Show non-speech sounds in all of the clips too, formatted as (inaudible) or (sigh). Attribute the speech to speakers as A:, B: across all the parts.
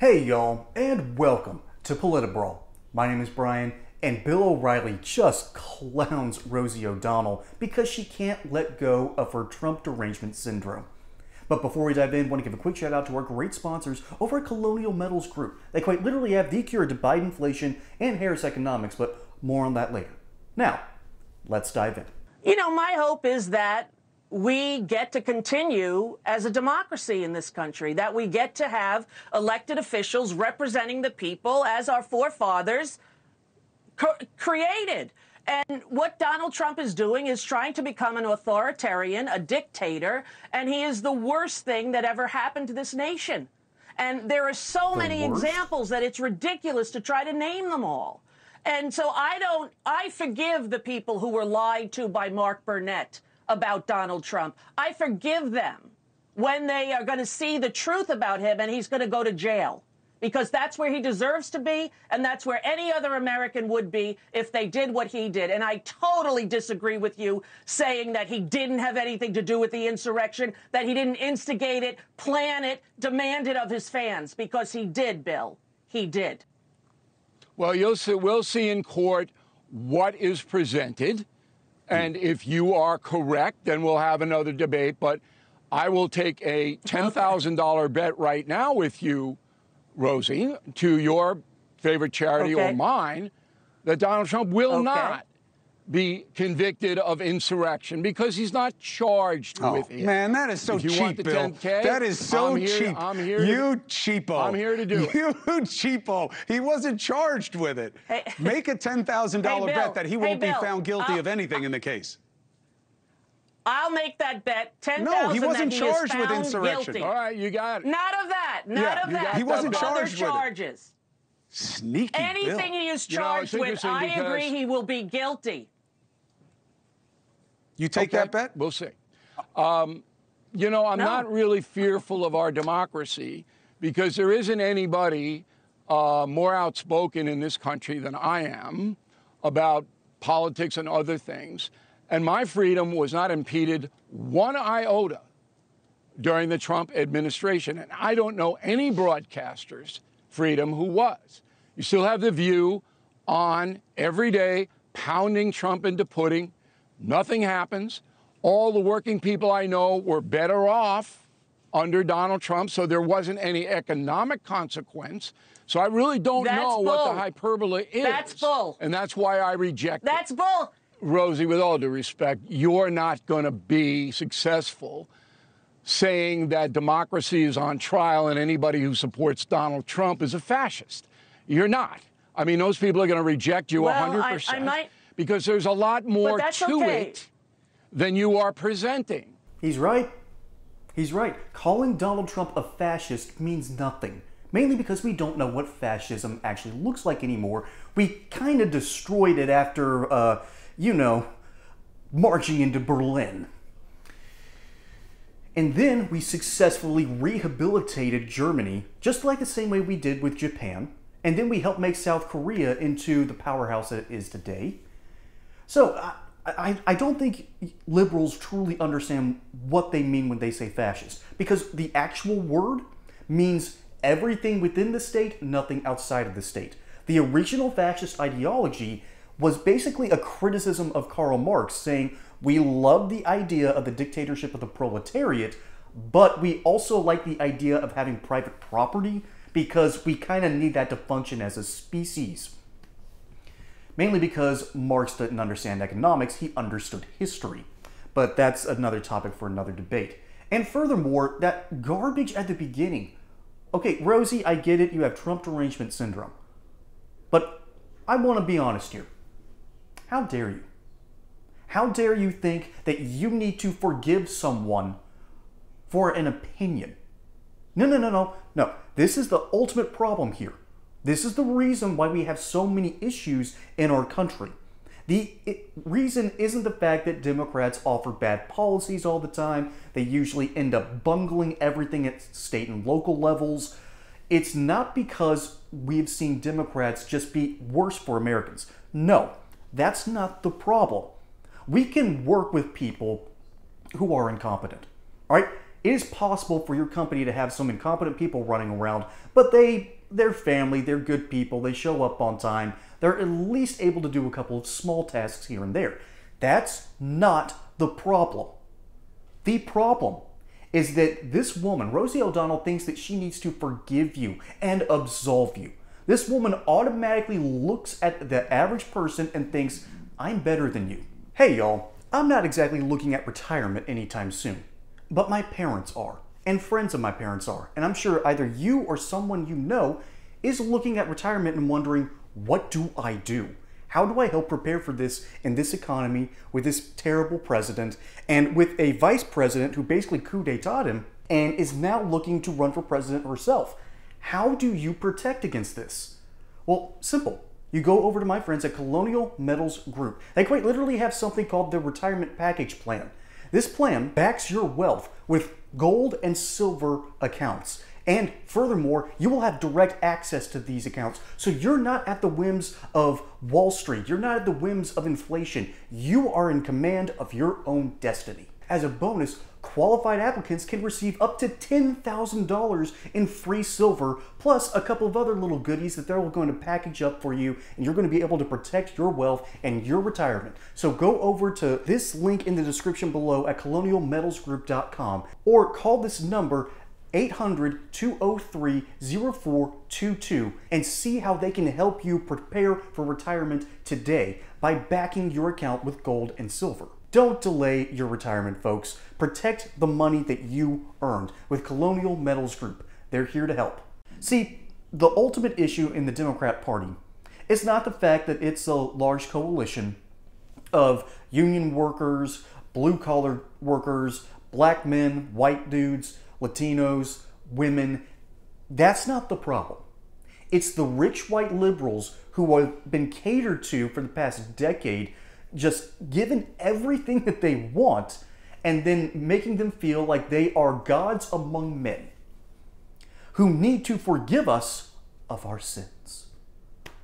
A: Hey, y'all, and welcome to PolitiBrawl. My name is Brian, and Bill O'Reilly just clowns Rosie O'Donnell because she can't let go of her Trump derangement syndrome. But before we dive in, I want to give a quick shout out to our great sponsors over at Colonial Metals Group. They quite literally have the cure to Biden inflation and Harris economics, but more on that later. Now, let's dive in.
B: You know, my hope is that we get to continue as a democracy in this country, that we get to have elected officials representing the people as our forefathers created. And what Donald Trump is doing is trying to become an authoritarian, a dictator, and he is the worst thing that ever happened to this nation. And there are so
A: The
B: many
A: worst?
B: examples that it's ridiculous to try to name them all. And so I don't, I forgive the people who were lied to by Mark Burnett about Donald Trump. I forgive them when they are going to see the truth about him and he's going to go to jail because that's where he deserves to be and that's where any other American would be if they did what he did. And I totally disagree with you saying that he didn't have anything to do with the insurrection, that he didn't instigate it, plan it, demand it of his fans because he did, Bill. He did.
C: Well, you'll see, we'll see in court what is presented. And if you are correct, then we'll have another debate. But I will take a $10,000 bet right now with you, Rosie, to your favorite charity or mine, that Donald Trump will
B: Okay.
C: not be convicted of insurrection because he's not charged
D: Oh,
C: with it.
D: man, that is so
C: If you
D: cheap,
C: want the
D: Bill.
C: 10K,
D: that is so
C: I'm here-
D: cheap.
C: I'm here to-
D: You cheapo.
C: I'm here to do it.
D: You (laughs) cheapo. He wasn't charged with it.
B: Hey-
D: Make a ten thousand dollar
B: Hey, Bill.
D: bet that he
B: Hey,
D: won't be found guilty
B: Uh,
D: of anything in the case.
B: I'll make that bet. Ten
D: No, he wasn't
B: that he
D: charged with insurrection.
B: Guilty.
C: All right, you got it.
B: Not of that. Not
D: Yeah,
B: of that.
C: got
D: He wasn't
B: Of other
D: charged with it.
B: charges.
D: Sneaky
B: Anything
D: Bill.
B: he is
C: You know,
B: charged with, I agree he will be guilty.
D: You take
C: Okay,
D: that bet?
C: We'll see. Um, you know, I'm
B: No.
C: not really fearful of our democracy because there isn't anybody uh, more outspoken in this country than I am about politics and other things. And my freedom was not impeded one iota during the Trump administration. And I don't know any broadcaster's freedom who was. You still have the view on every day pounding Trump into pudding. Nothing happens. All the working people I know were better off under Donald Trump, so there wasn't any economic consequence. So I really don't
B: That's
C: know what the hyperbole is.
B: That's bull.
C: And that's why I reject it.
B: That's bull.
C: Rosie, with all due respect, you're not going to be successful saying that democracy is on trial and anybody who supports Donald Trump is a fascist. You're not. I mean, those people are going to reject you
B: Well,
C: 100%
B: I might-
C: because there's a lot more to
B: okay.
C: it than you are presenting.
A: He's right. He's right. Calling Donald Trump a fascist means nothing. Mainly because we don't know what fascism actually looks like anymore. We kind of destroyed it after, uh, you know, marching into Berlin. And then we successfully rehabilitated Germany, just like the same way we did with Japan. And then we helped make South Korea into the powerhouse that it is today. So I, I, I don't think liberals truly understand what they mean when they say fascist, because the actual word means everything within the state, nothing outside of the state. The original fascist ideology was basically a criticism of Karl Marx, saying we love the idea of the dictatorship of the proletariat, but we also like the idea of having private property because we kind of need that to function as a species mainly because Marx didn't understand economics, he understood history. But that's another topic for another debate. And furthermore, that garbage at the beginning. Okay, Rosie, I get it, you have Trump derangement syndrome. But I want to be honest here. How dare you? How dare you think that you need to forgive someone for an opinion? No, no, no, no, no. This is the ultimate problem here. This is the reason why we have so many issues in our country. The reason isn't the fact that Democrats offer bad policies all the time. They usually end up bungling everything at state and local levels. It's not because we've seen Democrats just be worse for Americans. No, that's not the problem. We can work with people who are incompetent. All right? it is possible for your company to have some incompetent people running around, but they, they're family, they're good people, they show up on time, they're at least able to do a couple of small tasks here and there. That's not the problem. The problem is that this woman, Rosie O'Donnell, thinks that she needs to forgive you and absolve you. This woman automatically looks at the average person and thinks, I'm better than you. Hey, y'all, I'm not exactly looking at retirement anytime soon, but my parents are, and friends of my parents are, and I'm sure either you or someone you know is looking at retirement and wondering, what do I do? How do I help prepare for this in this economy with this terrible president and with a vice president who basically coup d'etat him and is now looking to run for president herself? How do you protect against this? Well, simple. You go over to my friends at Colonial Metals Group. They quite literally have something called the Retirement Package Plan. This plan backs your wealth with gold and silver accounts. And furthermore, you will have direct access to these accounts. So you're not at the whims of Wall Street. You're not at the whims of inflation. You are in command of your own destiny. As a bonus, qualified applicants can receive up to $10,000 in free silver, plus a couple of other little goodies that they're going to package up for you, and you're going to be able to protect your wealth and your retirement. So go over to this link in the description below at colonialmetalsgroup.com or call this number 800 203 0422 and see how they can help you prepare for retirement today by backing your account with gold and silver. Don't delay your retirement, folks. Protect the money that you earned with Colonial Metals Group. They're here to help. See, the ultimate issue in the Democrat Party is not the fact that it's a large coalition of union workers, blue collar workers, black men, white dudes, Latinos, women. That's not the problem. It's the rich white liberals who have been catered to for the past decade just given everything that they want and then making them feel like they are gods among men who need to forgive us of our sins.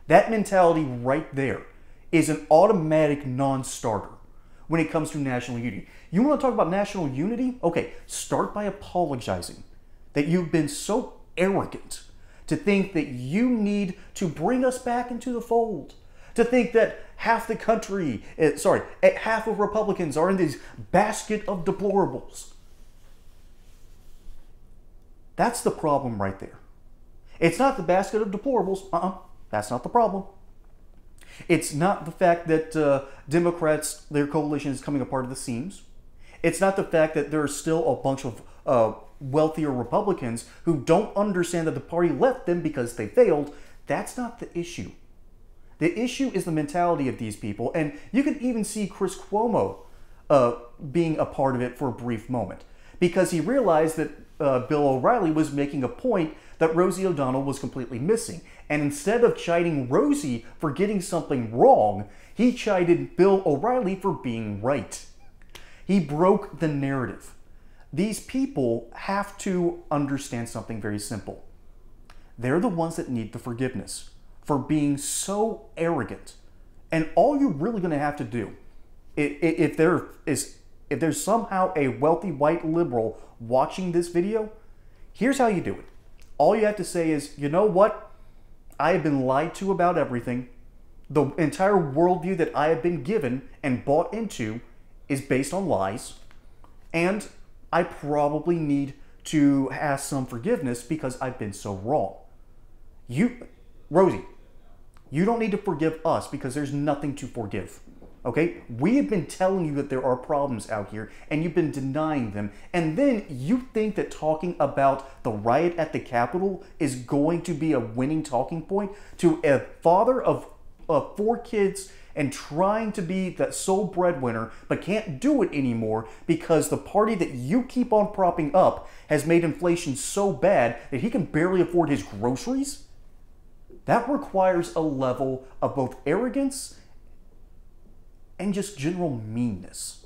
A: That mentality right there is an automatic non starter when it comes to national unity. You want to talk about national unity? Okay, start by apologizing that you've been so arrogant to think that you need to bring us back into the fold to think that half the country, eh, sorry, eh, half of Republicans are in this basket of deplorables. That's the problem right there. It's not the basket of deplorables. Uh uh-uh, uh That's not the problem. It's not the fact that uh, Democrats, their coalition is coming apart at the seams. It's not the fact that there are still a bunch of uh, wealthier Republicans who don't understand that the party left them because they failed. That's not the issue. The issue is the mentality of these people, and you can even see Chris Cuomo uh, being a part of it for a brief moment because he realized that uh, Bill O'Reilly was making a point that Rosie O'Donnell was completely missing. And instead of chiding Rosie for getting something wrong, he chided Bill O'Reilly for being right. He broke the narrative. These people have to understand something very simple. They're the ones that need the forgiveness for being so arrogant. And all you're really going to have to do, if there is, if there's somehow a wealthy white liberal watching this video, here's how you do it. All you have to say is, you know what? I have been lied to about everything. The entire worldview that I have been given and bought into is based on lies. And I probably need to ask some forgiveness because I've been so wrong. You, Rosie, you don't need to forgive us because there's nothing to forgive. Okay? We have been telling you that there are problems out here and you've been denying them. And then you think that talking about the riot at the Capitol is going to be a winning talking point to a father of, four kids and trying to be that sole breadwinner but can't do it anymore because the party that you keep on propping up has made inflation so bad that he can barely afford his groceries? That requires a level of both arrogance and just general meanness.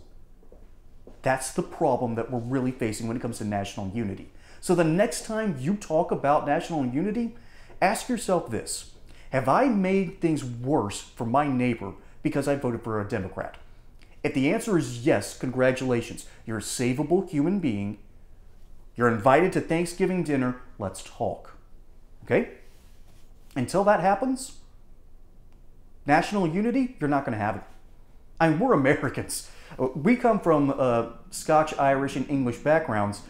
A: That's the problem that we're really facing when it comes to national unity. So the next time you talk about national unity, ask yourself this Have I made things worse for my neighbor because I voted for a Democrat? If the answer is yes, congratulations. You're a savable human being You're invited to Thanksgiving dinner. Let's talk. Okay? Until that happens, national unity, you're not going to have it. I mean, we're Americans. We come from uh, Scotch, Irish, and English backgrounds.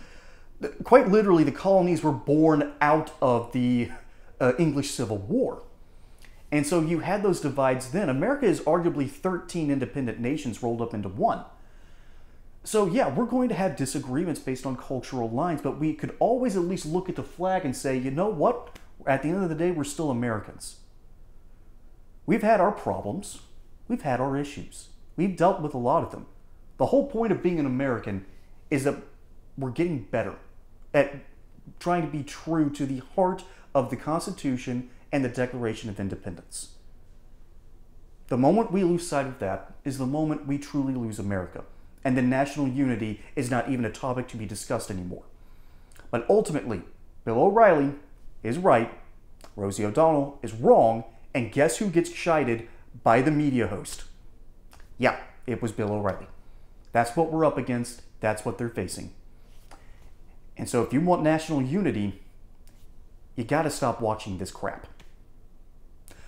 A: Quite literally, the colonies were born out of the uh, English Civil War. And so you had those divides then. America is arguably 13 independent nations rolled up into one. So, yeah, we're going to have disagreements based on cultural lines, but we could always at least look at the flag and say, you know what? At the end of the day, we're still Americans. We've had our problems, we've had our issues, we've dealt with a lot of them. The whole point of being an American is that we're getting better at trying to be true to the heart of the Constitution and the Declaration of Independence. The moment we lose sight of that is the moment we truly lose America, and then national unity is not even a topic to be discussed anymore. But ultimately, Bill O'Reilly is right, Rosie O'Donnell is wrong, and guess who gets chided by the media host? Yeah, it was Bill O'Reilly. That's what we're up against, that's what they're facing. And so if you want national unity, you gotta stop watching this crap.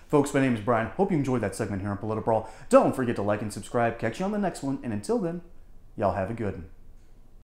A: Folks, my name is Brian. Hope you enjoyed that segment here on Political Brawl. Don't forget to like and subscribe. Catch you on the next one. And until then, y'all have a good one.